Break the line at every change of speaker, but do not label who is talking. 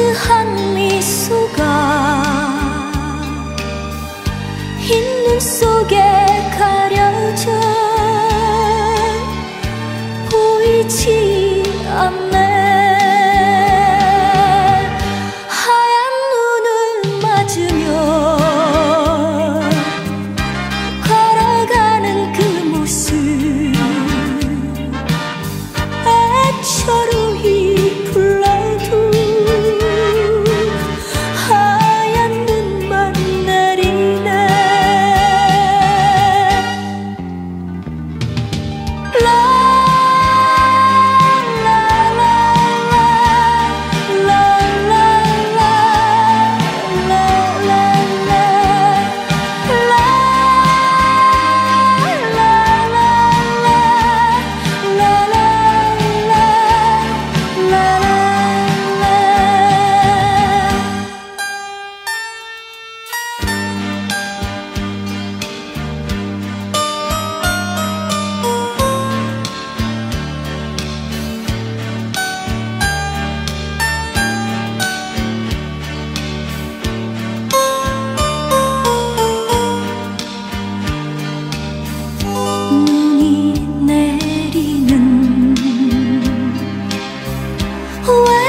따스한 미소가 흰 눈 속에 가려져 Where